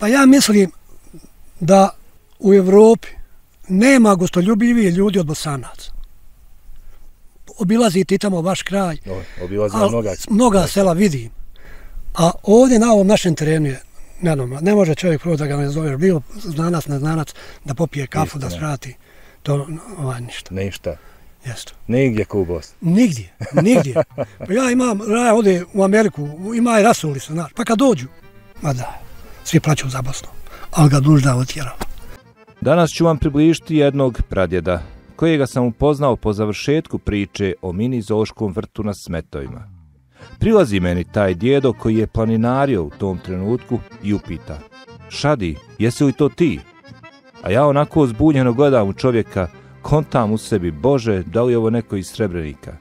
Pa ja mislim da u Evropi nema gostoljubljivije ljudi od Bosanaca. Obilazi ti tamo vaš kraj. Obilazi mnoga. Mnoga sela vidim. A ovdje na ovom našem terenu je nenoma. Ne može čovjek prvo da ga ne zove. Bilo znanac, ne znanac, da popije kafu, da svrati. To ovaj, ništa. Ništa. Jeste. Nigdje kao u Bosni. Nigdje, nigdje. Pa ja imam, ja ovdje u Ameriku, ima i rasuli se, znaš. Pa kad dođu, ma da, svi plaću za Bosnu. Ali ga dužda otjerao. Danas ću vam približiti jednog pradjeda, kojega sam upoznao po završetku priče o mini zoškom vrtu na smetovima. Prilazi meni taj djedo koji je planinario u tom trenutku i upita Šadi, jesi li to ti? A ja onako zbunjeno gledam u čovjeka, kontam u sebi, Bože, da li je ovo neko iz Srebrenika?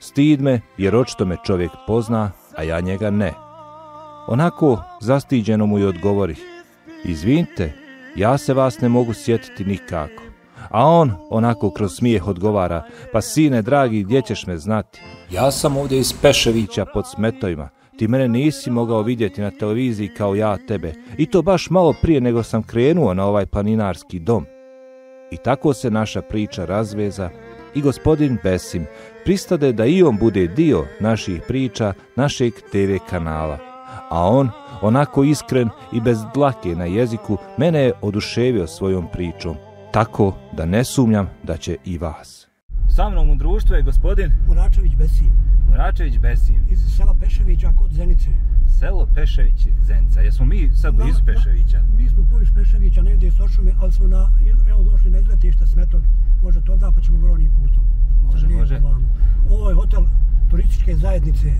Stid me, jer očito me čovjek pozna, a ja njega ne. Onako zastiđeno mu i odgovori, izvinite, ja se vas ne mogu sjetiti nikako. A on onako kroz smijeh odgovara, pa sine dragi, gdje ćeš me znati? Ja sam ovdje iz Peševića pod smetovima. Ti mene nisi mogao vidjeti na televiziji kao ja tebe. I to baš malo prije nego sam krenuo na ovaj planinarski dom. I tako se naša priča razveza i gospodin Besim pristade da i on bude dio naših priča, našeg TV kanala. A on, onako iskren i bez dlake na jeziku, mene je oduševio svojom pričom, tako da ne sumnjam da će i vas. Sa mnom u društvu je gospodin Muračević Besim. Muračević Besim. Iz sela Peševića kod Zenice. Selo Pešević Zenica. Jesmo mi sad blizu Peševića? Mi smo poviš Peševića, negdje iz Ošume, ali smo na, evo došli na izletište Smetovi. Može to da, pa ćemo gorovnim putom. Može, može. Ovo je hotel turističke zajednice.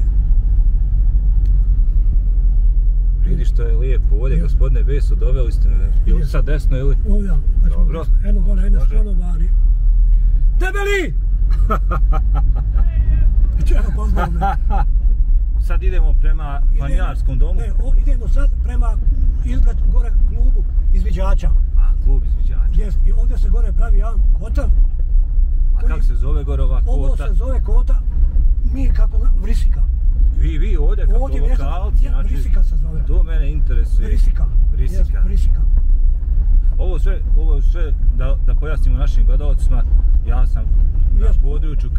Što je lijepo. Ovdje, gospodine Beso, doveli ste me. Ili sad desno ili? Ovdje, pa ćemo Dobro. Eno gore, eno skrono bari. Debeli! Čega pozvao? Sad idemo prema planinarskom domu. Ne, o, idemo sad prema izgled gore klubu izviđača. A, klub izviđača. Jest, I ovdje se gore pravi jedan hotel. A kako se zove gore ova Ovo kota? se zove kota, mi kako Vrisika. Vi, vi ovdje kako Ovdje lokalci, ja, znači, Vrisika se zove. to mene interesuje. Vrisika. Vrisika. Jest, Vrisika. Ovo sve, ovo sve da, da pojasnimo našim gledalcima, ja sam na Jest. području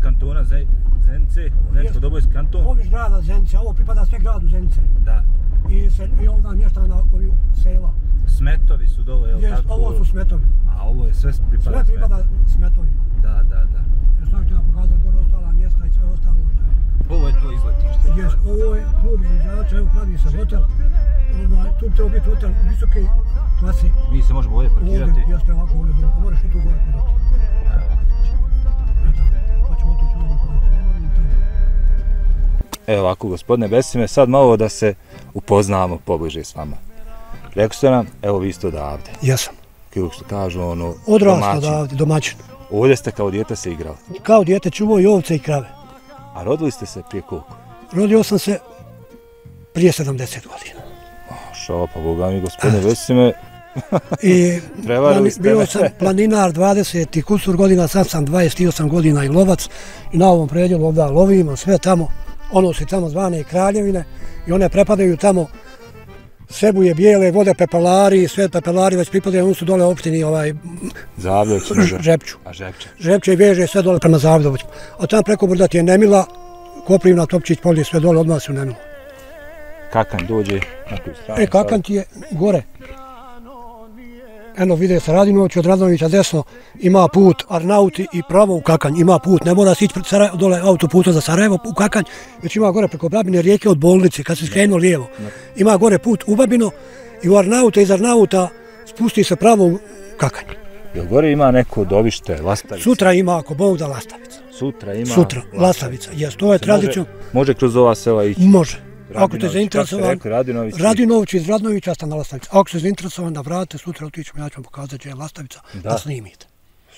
kantona Ze- Zence, Zeničko Jest. Dobojski kanton. Oviš grada Zenice, ovo pripada sve gradu Zenice. Da, I, se, i ovdje mjesta na ovih sela. smetovi su dole, jel Jest, tako? ovo su smetovi. A ovo je sve pripada Sve pripada smetovima. Da, da, da. Jer sad ću vam pokazati gore ostala mjesta i sve ostalo što je. Ovo je to izletište. Jest, ovo je klub izviđača, evo pravi se hotel. Ovaj, tu bi trebao biti hotel visoke klase. Mi se možemo ovdje parkirati. Ovdje jeste ovako ovdje a moraš i tu gore podati. Evo, pa Evo ovako, gospodine Besime, sad malo da se upoznamo pobliže s vama. Rekli ste nam, evo vi ste odavde. Jesam. Kako što kažu, ono, Odrastao domaćin. odavde, domaćin. Ovdje ste kao dijete se igrali. Kao dijete čuvao i ovce i krave. A rodili ste se prije koliko? Rodio sam se prije 70 godina. Šao, pa Boga mi, gospodine Besime, I Prevarili plani- ste bio me. sam planinar 20 i kusur godina, sad sam 28 godina i lovac. I na ovom predjelu ovdje lovimo sve tamo. Ono se tamo zvane kraljevine i one prepadaju tamo Sebuje bijele, vode pepelari, sve pepelari već pripadaju, oni su dole opštini ovaj, Zavljeć, Ž- Žepću. A Žepče. Žepče i veže sve dole prema Zavdoviću. A tam preko brda ti je Nemila, Koprivna, Topčić, Polje, sve dole odmah su Nemila. Kakan dođe na tu stranu. E, kakan ti je gore. Eno, vide se Radinović od Radinovića desno, ima put Arnauti i pravo u Kakanj, ima put, ne mora se ići Sarajevo, dole autoputa za Sarajevo u Kakanj, već ima gore preko Babine rijeke od bolnice, kad se skrenuo lijevo. Ima gore put u Babino i u Arnauta, iz Arnauta spusti se pravo u Kakanj. Jel gore ima neko dovište, lastavica? Sutra ima, ako Bog da, lastavica. Sutra ima... Sutra, lastavica, jes, to je Se može- tradicijom, Može kroz ova sela ići. može. Ako zainteresovan, ste rekli, Radinović Radinović iz Radnovića ste na Lastavici. Ako ste zainteresovan da vrate, sutra otićemo, ja ću vam pokazati gdje je Lastavica, da, Da. snimite.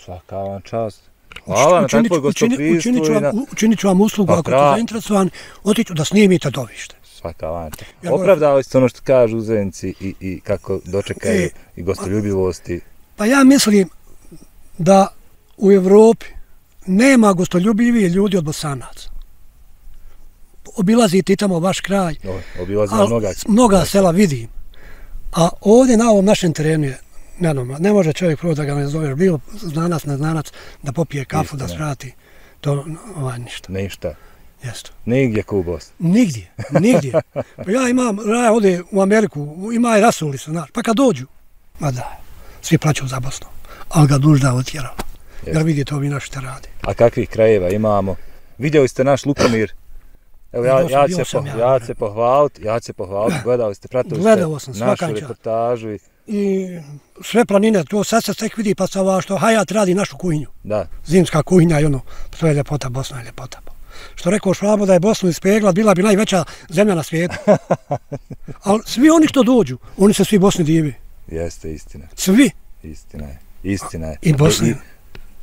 Svaka vam čast. Hvala na Učinit- takvoj učini- učinit ću i vam, na... učinit ću vam uslugu, Pa ako ste zainteresovan, otiću da snimite dovište. Svaka vam čast. Opravdali ste ono što kažu Zenci i, i kako dočekaju E, i gostoljubivosti. Pa ja mislim da u Evropi nema gostoljubljivije ljudi od Bosanaca. Obilazi ti tamo vaš kraj, No, obilazi al mnoga. mnoga sela vidim. A ovdje na ovom našem terenu je nenoma. Ne može čovjek prvo da ga ne zoveš bio znanac, neznanac, da popije kafu, da Istina. svrati. To, ovaj, ništa. Ništa. Jeste. Nigdje ko u Bosni. Nigdje, nigdje. Pa ja imam, ja ode u Ameriku, ima i rasuli se, znaš, pa kad dođu, ma da, svi plaću za Bosnu, ali ga dužda otjerala. Jer Jeste. vidite ovi naši te radi. A kakvih krajeva imamo? Vidjeli ste naš Lukomir? Evo ja, ja, se, po, ja, ja se pohvalit, ja ću se pohvalit, gledali ste, pratili Gledao ste sam, našu reportažu i I sve planine, to sad se tek vidi, pa sa ova što Hayat radi našu kuhinju. da, Zimska kuhinja i ono, to je ljepota, Bosna je ljepota. Što rekao Švabo da je Bosnu ispegla, bila bi najveća zemlja na svijetu. Ali svi oni što dođu, oni se svi Bosni divi. jeste istina, Svi. istina je, istina je. I Bosni.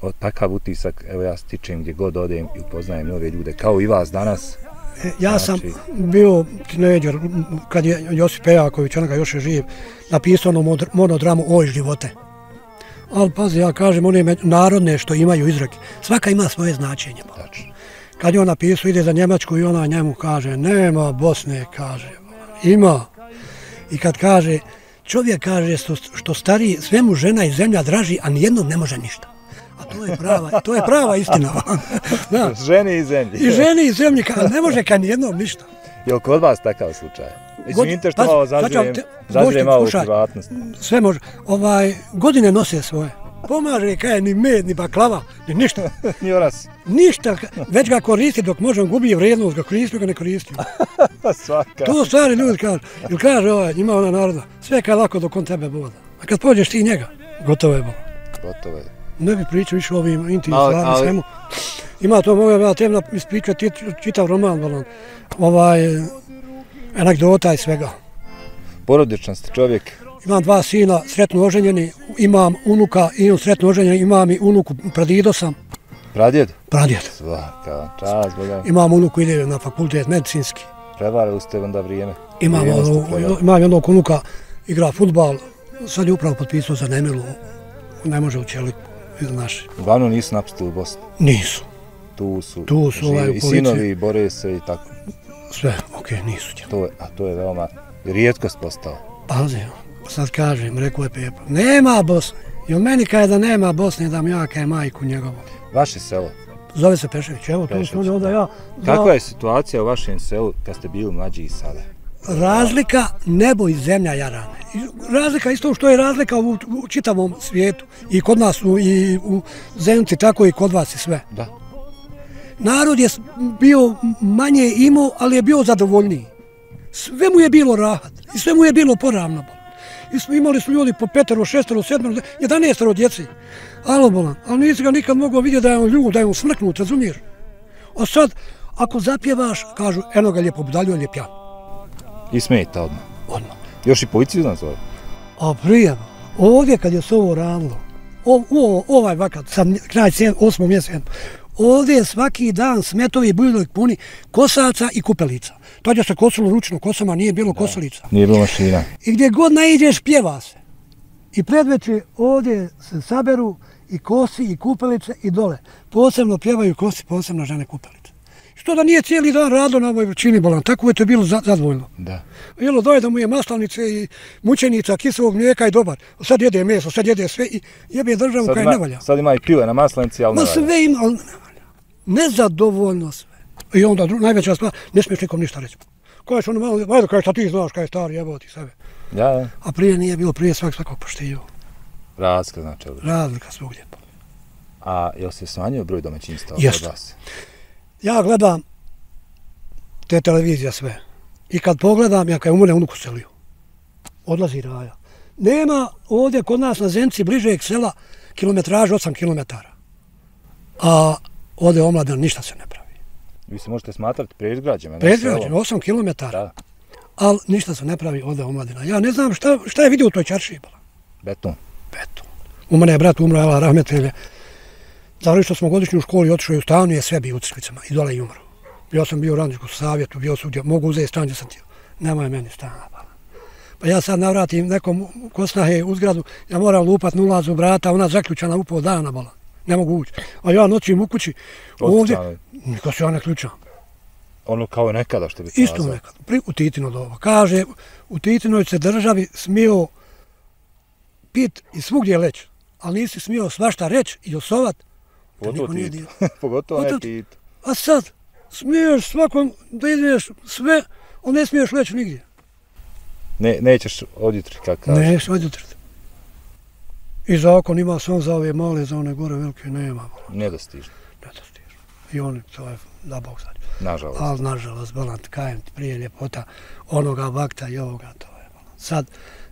Od takav utisak, evo ja stičem gdje god odem i upoznajem nove ljude, kao i vas danas, Ja sam Znači- bio tineđer, kad je Josip Pejaković, onoga još je živ, napisao ono monodramu Oj živote. Ali pazi, ja kažem, one narodne što imaju izreke, svaka ima svoje značenje. tačno. Kad je on napisao, ide za Njemačku i ona njemu kaže, nema Bosne, kaže, ima. I kad kaže, čovjek kaže što, što stariji, sve mu žena i zemlja draži, a nijednom ne može ništa. To je prava, to je prava istina. da. Ženi i zemlji. I ženi i zemlji, ka, ne može ka nijednom ništa. Je li kod vas takav slučaj? Izvinite što malo možete, malo u privatnost. Sve može. Ovaj, godine nose svoje. Pomaže kaj ni med, ni baklava, ni ništa. Ni oras. Ništa, već ga koristi dok možemo gubi vrijednost, ga koristi, ga ne koristi. Svaka. To stvari ljudi kažu. Ili kaže ovaj, ima ona narodna, sve kaj lako dok on tebe boda. A kad pođeš ti njega, gotovo je bilo. Gotovo je. Ne bi pričao više o ovim intimnim svemu. Ima to moja ja temna ispričati čitav roman, bolan. ovaj, anegdota i svega. Porodičan ste čovjek. Imam dva sina, sretno oženjeni, imam unuka, imam sretno oženjeni, imam i unuku, pradido sam, Pradjed? pradjed. Svaka. Čast, Boga. Imam unuku, ide na fakultet medicinski. Prevarili ste onda vrijeme. Imam, ono, prevarili. imam jednog unuka, igra futbal, sad je upravo potpisao za Nemilu, ne može u Čeliku, iz naše. Uglavnom nisu napustili Bosnu. Nisu, Tu su, Tu su, ovaj, i sinovi, bore se i tako. sve, okej, nisu će. To je, a to je veoma rijetkost postao. Pazi, sad kažem, rekao je Pepa, nema Bosne. I on meni kaže da nema Bosne, da mi ja kaj majku njegovu. Vaše selo. Zove se Pešević, evo tu smo onda ja. Kakva je situacija u vašem selu kad ste bili mlađi i sada? Razlika nebo i zemlja jarane. I Razlika isto što je razlika u, u čitavom svijetu. I kod nas u, i u Zenci, tako i kod vas i sve. Da. Narod je bio manje imao, ali je bio zadovoljniji. Sve mu je bilo rahat i sve mu je bilo poravno. I smo imali su ljudi po petero, šestero, sedmero, jedanestero djeci. Alo bolan, ali nisi ga nikad mogao vidjeti da je on ljud, da je on smrknut, razumiješ? A sad, ako zapjevaš, kažu, eno ga lijepo budalju, lijep ja. I smeta odmah. Odmah. Još i policiju nas zove. A prije, ovdje kad je se ovo radilo, o, o, ovaj vakat, sad kraj 8. mjeseca, ovdje je svaki dan smetovi bili puni kosaca i kupelica. Tad je se kosilo ručno kosama, nije bilo kosilica. Nije bilo mašina. I gdje god naiđeš, pjeva se. I predveće ovdje se saberu i kosi i kupelice i dole. Posebno pjevaju kosi, posebno žene kupelice. Što da nije cijeli dan radilo na ovoj vrućini bolan, tako je to bilo za- zadovoljno. Da. Jelo doje da mu je maslavnice i mučenica, kiselog mlijeka i dobar. Sad jede meso, sad jede sve i jebe državu Sad kaj ima, ne valja. sad ima i pile na maslenici, ali ne Ma valja. sve ima, ali ne valja. Nezadovoljno sve. I onda dru, najveća stvar, ne smiješ nikom ništa reći. Kažeš ono malo, ajde kažeš šta ti znaš, kaj je stari, jebao ti sebe. Ja, ja. A prije nije bilo, prije svak svakog poštivo. Razlika znači. Razlika svugdje. A jel se smanjio broj domaćinstava Jeste. kod vas? Ja gledam te televizije sve. I kad pogledam, ja kad umre unuku selio. Odlazi raja. Nema ovdje kod nas na Zenci bližeg sela kilometraž 8 km. A ovdje omladan ništa se ne pravi. Vi se možete smatrati Predgrađe selom. 8 km. Da, Ali ništa se ne pravi ovdje omladina. Ja ne znam šta, šta je vidio u toj čaršiji. bila. beton. Beton. U mene je brat umro, Ela Rahmetelje. Završio smo godišnju školu i otišao je u stanu i sve bio u Crkvicama. I dole i umro. Ja sam bio u radničkom savjetu, bio svugdje, mogu uzeti stan gdje sam htio. Nemoj meni stana. Pa. pa ja sad navratim nekom ko snahe u zgradu, ja moram lupat na ulazu vrata, ona zaključana u pol dana bola. Ne mogu ući. A ja noćim u kući, ovdje, niko se ja ne ključam. Ono kao nekada što bi Isto kazao. nekad, pri, u Titino doba. Kaže, u Titinoj se državi smio pit i svugdje leć, ali nisi smio svašta reći i osovat, Pogotovo nije Tito. dio. Pogotovo ne Pogotovo- Tito. A sad, smiješ svakom da ideš sve, ali ne smiješ leći nigdje. Ne, nećeš odjutri kako kaže. Ne, sve odjutrati. I zakon ima samo za ove male, za one gore velike nema. Nedostižno. Ne to stiže. I oni, to je, da Bog sad. Nažalost. Ali, nažalost, Bolan, kajem ti prije ljepota onoga vakta i ovoga, to je. Bolan. Sad,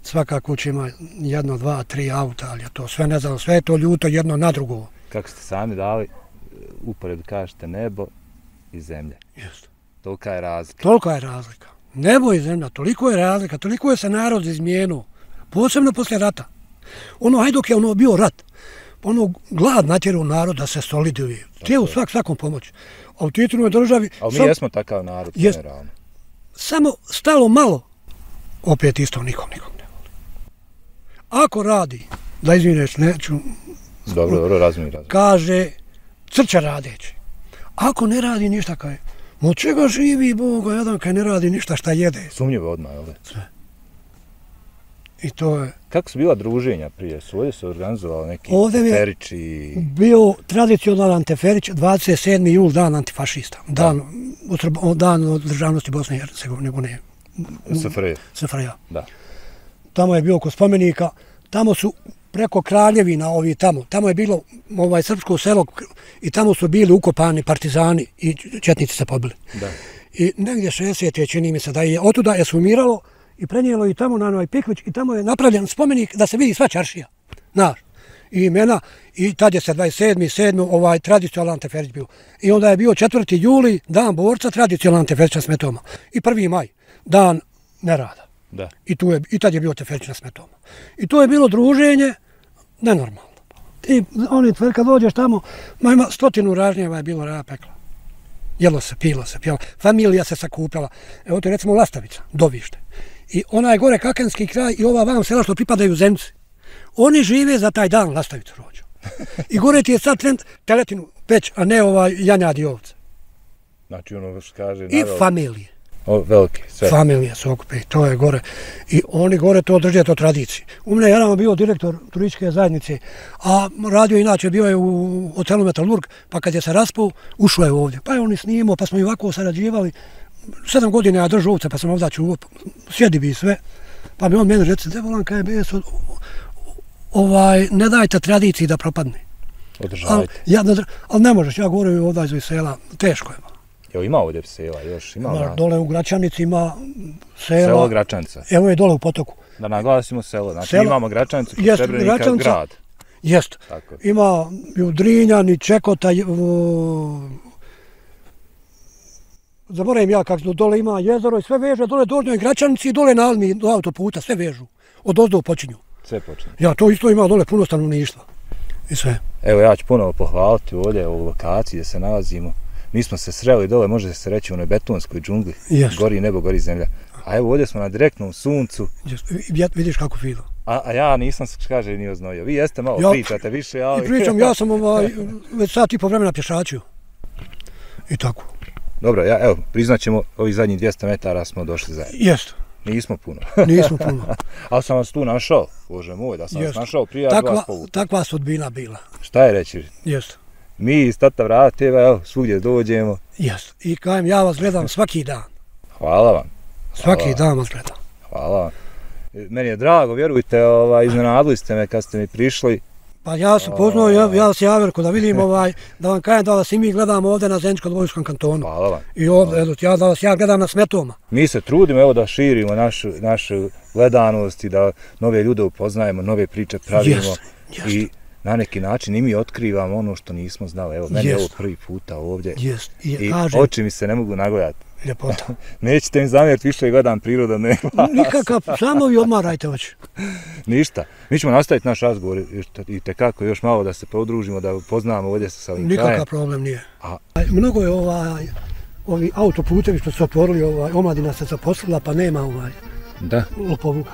svaka kuća ima jedno, dva, tri auta, ali je to sve ne znam, sve je to ljuto jedno na drugo. Kako ste sami dali, e, upored kažete nebo i zemlje. Jeste. Tolika je razlika. Tolika je razlika. Nebo i zemlja, toliko je razlika, toliko je se narod izmijenuo. Posebno poslije rata. Ono, hajde dok je ono bio rat, ono glad natjerao narod da se soliduje. Htio svak svakom pomoći. A u Titinoj državi Ali mi sam- jesmo takav narod, Jest. generalno. samo stalo malo, opet isto nikom nikom ne voli. Ako radi, da izvineš, neću, Dobro, dobro, razumijem, razumijem. kaže crča radeći. Ako ne radi ništa, kaj, od čega živi Boga, jedan kaj ne radi ništa šta jede. Sumnjivo odmah, jel? da? I to je Kako su bila druženja prije? Su ovdje se organizovali neki Ovdje mi je- ferići? bio tradicionalan Teferić 27. jul, dan antifašista. Dan, da. dan od državnosti Bosne i Hercegovine, nego ne, SFRJ. SFRJ. Da. Tamo je bio oko spomenika, tamo su preko kraljevina ovi tamo, tamo je bilo ovaj srpsko selo i tamo su bili ukopani partizani i četnici se pobili. Da. I negdje 60. čini mi se da je otuda je sumiralo i prenijelo i tamo na ovaj Pikvić i tamo je napravljen spomenik da se vidi sva čaršija. Znaš, i imena i tad je se 27. 7. ovaj tradicionalan Teferić bio. I onda je bio 4. juli, dan borca, tradicionalan Teferić na Smetoma. I 1. maj, dan nerada. Da. I, tu je, I tad je bio Teferić na Smetoma. I to je bilo druženje nenormalno. Ti, oni tvrd, kad dođeš tamo, ma ima stotinu ražnjeva je bilo raja pekla. Jelo se, pilo se, pjelo. Familija se sakupljala. Evo to je recimo Lastavica, dovište. I ona je gore Kakanski kraj i ova vam sela što pripadaju zemci. Oni žive za taj dan Lastavicu rođu. I gore ti je sad trend teletinu peć, a ne ovaj janjadi ovce. Znači ono što kaže... I narod- familije. O, veliki, sve. Familije se okupe, to je gore. I oni gore to drže to tradiciji. U mene je bio direktor turističke zajednice, a radio inače bio je u hotelu Metalurg, pa kad je se raspao, ušao je ovdje. Pa je on i snimao, pa smo i ovako sarađivali. Sedam godina ja držao ovce, pa sam ovdje čuvao, sjedi bi i sve. Pa mi on meni reče, da volan kaj ovaj, ne dajte tradiciji da propadne. Održavajte. ja, ne, dr- al ne možeš, ja govorim ovdje iz sela, teško je. Evo ima ovdje sela još, ima Ima, ona dole u Gračanici ima sela, selo Gračanca. evo je dole u potoku. Da naglasimo selo. Znači Selo- imamo Gračancu kod Jest, Gračanca. grad. Jest. Tako. Ima i u Drinjani, Čekota, i u... Zaboravim ja kako dole ima jezero i sve veže, dole donjoj Gračanici i dole na Almi do autoputa, sve vežu. Od ozdo počinju. Sve počne. Ja, to isto ima dole puno stanovništva. I sve. Evo ja ću ponovo pohvaliti ovdje ovu lokaciju gdje se nalazimo. Mi smo se sreli dole, može se reći u onoj betonskoj džungli. Jest. Gori nebo, gori zemlja. A evo ovdje smo na direktnom suncu. I vjet- vidiš kako fino. a, a ja nisam se kaže ni oznojio. Vi jeste malo Ja- pričate više, ali... I pričam, ja sam ovaj, već sat i po vremena pješačio. I tako. Dobro, ja, evo, priznaćemo, ovih zadnjih 200 metara smo došli zajedno. Jest. Nismo puno. Nismo puno. ali sam vas tu našao, bože moj, da sam Jest. vas našao prije, ja bi Takva, vas povukao. takva sudbina bila. Šta je reći? Jest. Mi iz Tata Vrata TV, evo, svugdje dođemo. Jest. I kajem, ja vas gledam svaki dan. Hvala vam. Svaki Hvala. dan vas gledam. Hvala vam. Meni je drago, vjerujte, ovaj, iznenadili ste me kad ste mi prišli. Pa ja sam poznao, ja, ja vas Javerko, da vidim ovaj, da vam kajem da vas i mi gledamo ovdje na Zeničkom dvojskom kantonu. Hvala vam. I ovdje, eto, ja da vas ja gledam na smetoma. Mi se trudimo evo da širimo našu, našu gledanost i da nove ljude upoznajemo, nove priče pravimo. Jest, jest. I na neki način i mi otkrivamo ono što nismo znali. Evo, meni je ovo prvi puta ovdje. Jest. I, I kažem, oči mi se ne mogu nagledati. ljepota. Nećete mi zamjeriti, više gledam priroda, ne vas. Nikakav, samo vi odmarajte oči. Ništa. Mi ćemo nastaviti naš razgovor i, tekako još malo da se podružimo, da upoznamo ovdje sa ovim krajem. Nikakav problem nije. A- Mnogo je ovaj, ovi autoputevi što su otvorili, ovaj, omladina se zaposlila, pa nema ovaj, Da. lopovuka.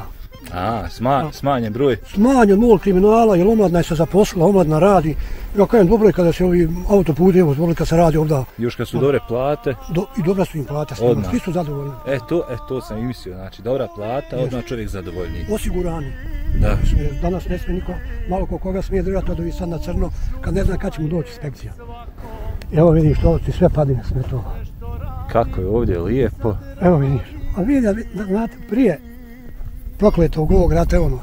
A, sma, smanjen broj. Smanjen mol kriminala, jer omladna je se zaposlila, omladna radi. Ja kajem, dobro je kada se ovi autoputi, evo, dobro je kada se radi ovdje. Još kad su dobre plate. Do, I dobra su im plate, Odmah. svi su zadovoljni. E, to, e, to sam i mislio. Znači, dobra plata, odmah čovjek zadovoljniji. Osigurani. Da. Danas ne smije niko, malo ko koga smije držati od ovih sad na crno, kad ne zna kad će mu doći inspekcija. Evo vidiš, to ti sve padine smetova. Kako je ovdje lijepo. Evo vidiš. A vidi znate, prije prokletog ovog rata, ono,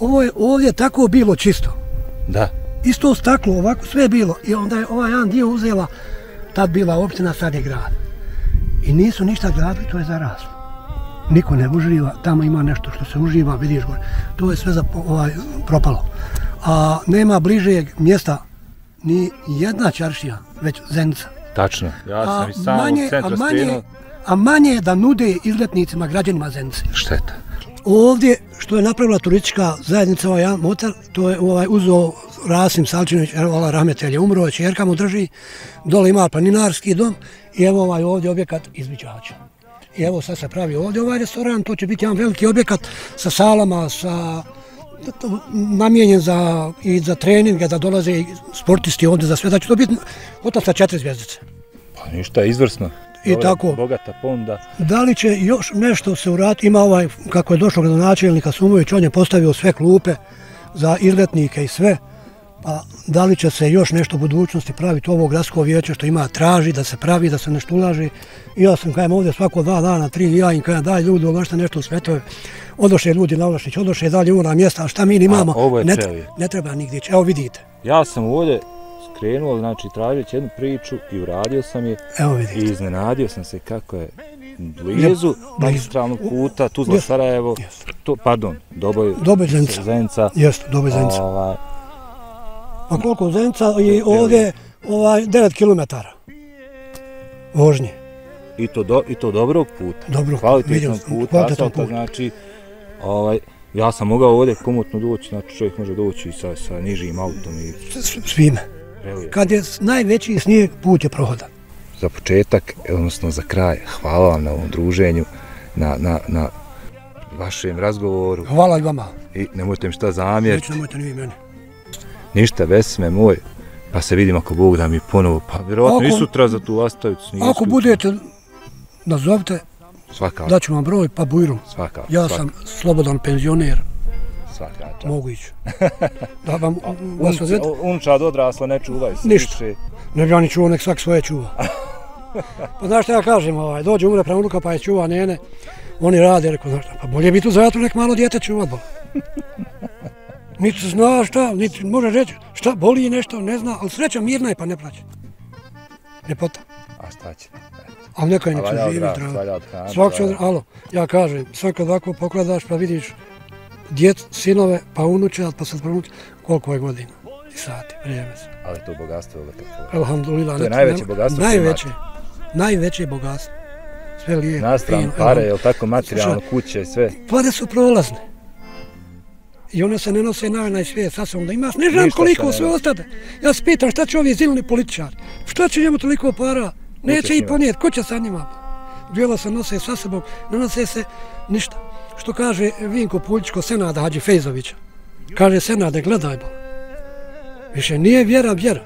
ovo je ovdje tako bilo čisto. Da. Isto staklo, ovako, sve je bilo. I onda je ovaj jedan dio uzela, tad bila općina, sad je grad. I nisu ništa gradili, to je zaraslo. Niko ne uživa, tamo ima nešto što se uživa, vidiš gore. To je sve za, ovaj, propalo. A nema bližeg mjesta ni jedna čaršija, već Zenica. Tačno. Ja sam A iz samog manje, a manje, a manje da nude izletnicima, građanima Zenice. Šteta. Ovdje što je napravila turistička zajednica ovaj jedan motel, to je ovaj uzo Rasim Salčinović, evo ovaj rahmetelj je umro, čerka mu drži, dole ima planinarski dom i evo ovaj ovdje objekat izviđača. I evo sad se pravi ovdje ovaj restoran, to će biti jedan veliki objekat sa salama, sa to- namijenjen za, i za treninge, da dolaze sportisti ovdje za sve, da će to biti hotel sa četiri zvjezdice. Pa ništa, izvrsno. I tako. Bogata ponda. Da li će još nešto se uraditi? Ima ovaj, kako je došlo gradonačelnika Sumović, on je postavio sve klupe za izletnike i sve. Pa da li će se još nešto u budućnosti praviti ovo gradsko vijeće što ima traži da se pravi, da se nešto ulaži. I ja sam kajem ovdje svako dva dana, tri, ja im kajem daj ljudi, uložite nešto u svetove. Odoše ljudi na Vlašić, odoše dalje u na mjesta, a šta mi imamo? ovo je ne, ne treba nigdje. Evo vidite, Ja sam ovdje skrenuo, znači, tražeći jednu priču i uradio sam je evo i vidite. iznenadio sam se kako je blizu magistralnog puta, Tuzla Jeste. Sarajevo, Jeste. to, pardon, Doboj, Doboj Zenica. Zenica. Jeste, dobro Zenica. Ovaj, A koliko Zenica i ovdje ovaj 9 km vožnje. I to, do, I to dobrog puta. Dobrog, kvalitetnog vidio sam, puta, kvalitetan put. znači, ovaj, ja sam mogao ovdje komotno doći, znači čovjek može doći sa, sa nižim autom i S- Svime. Kad je najveći snijeg, put je prohodan. Za početak, odnosno za kraj, hvala vam na ovom druženju, na, na, na vašem razgovoru Hvala i vama. i nemojte mi šta zamjeriti. Neću nemojte ni vi meni. Ništa, vesme moj, pa se vidimo ako Bog da mi ponovo, pa vjerovatno i Ako- sutra za tu ostavicu. nije Ako isključeno. budete, nazovite, Svaka, daću vam broj, pa bujrum. svaka, Ja svaka, sam slobodan penzioner, svaka čast. mogu ići. Da vam vas Unča, odvede. unčad odrasla, ne čuvaj se Ništa. više. Ne bi ja ni čuo, nek svak svoje čuva. Pa znaš šta ja kažem, ovaj, dođe umre prema unuka pa je čuva njene, oni rade, rekao, znaš šta, pa bolje biti u zatru, nek malo djete čuva bol. Niti se zna šta, niti može reći šta, boli nešto, ne zna, ali sreća mirna je pa ne plaće. Ljepota. A šta će? Ali neka A nek se valja živi zdravo. Svak će, alo, ja kažem, svak ovako pogledaš pa vidiš djet, sinove, pa unuče, pa sad pronuče, koliko je godina i sati, vrijeme se. Ali to bogatstvo je kako. Alhamdulillah. To je ne- najveće bogatstvo Najveće. Najveće bogatstvo. Sve lijepo. Na stranu fino, pare, jel tako, materijalno, kuće i sve. Pare su prolazne. I one se ne nose na onaj svijet sa sobom da imaš. Ne znam koliko se sve ostade. Ja se pitam šta će ovi zilni političari? Šta će njemu toliko para? Neće njima? ponijeti. Ko će sa njima? Djela se nose sa sobom. Ne nose se ništa. Što kaže Vinko Puljičko Senada Hadži Fejzovića. Kaže Senade, gledaj bo. Više nije vjera vjera.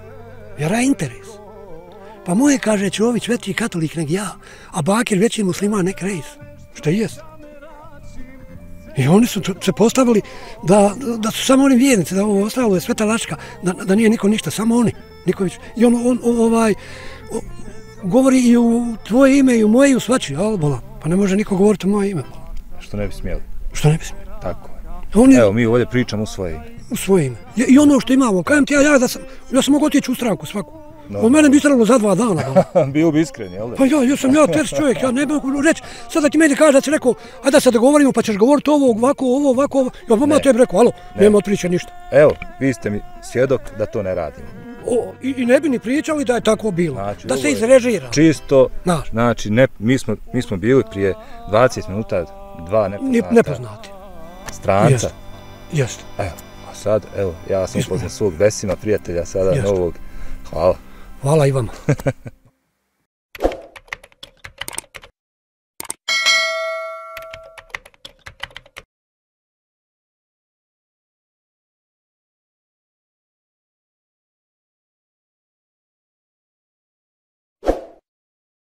Vjera je interes. Pa moje kaže Čović veći katolik nek ja, a Bakir veći musliman nek rejs. Što jest. I oni su se postavili da, da su samo oni vjernici, da ovo ostalo je sveta lačka, da, da nije niko ništa, samo oni. Niković. I ono, on, on ovaj, govori i u tvoje ime i u moje i u svačije, ali bola. Pa ne može niko govoriti u moje ime. Što ne bi smjeli. Što ne bi smio? Tako je. On je Evo, mi ovdje pričamo u svoje ime. u svoje ime. I, ono što imamo, kajem ti ja, ja da sam, ja sam mogu otići u stranku svaku. No. No. O mene bi istralo za dva dana. Bio bi iskren, jel da? Pa ja, ja sam ja ters čovjek, ja ne mogu reći, sad da ti meni kaže da si rekao, ajde da se dogovorimo pa ćeš govoriti ovo, ovako, ovo, ovako, ovo. Ja vama Ne. tebi rekao, alo, Ne. nema od priče ništa. Evo, vi ste mi svjedok da to ne radimo. O, i, I ne bi ni pričali da je tako bilo, Znači, da se izrežira. Čisto, znači, ne, mi, smo, mi smo bili prije 20 minuta dva nepoznata nepoznati. stranca. Jeste. Jeste. Evo, a sad, evo, ja sam upoznao svog Vesima, prijatelja sada Jeste. novog. Hvala. Hvala i vama.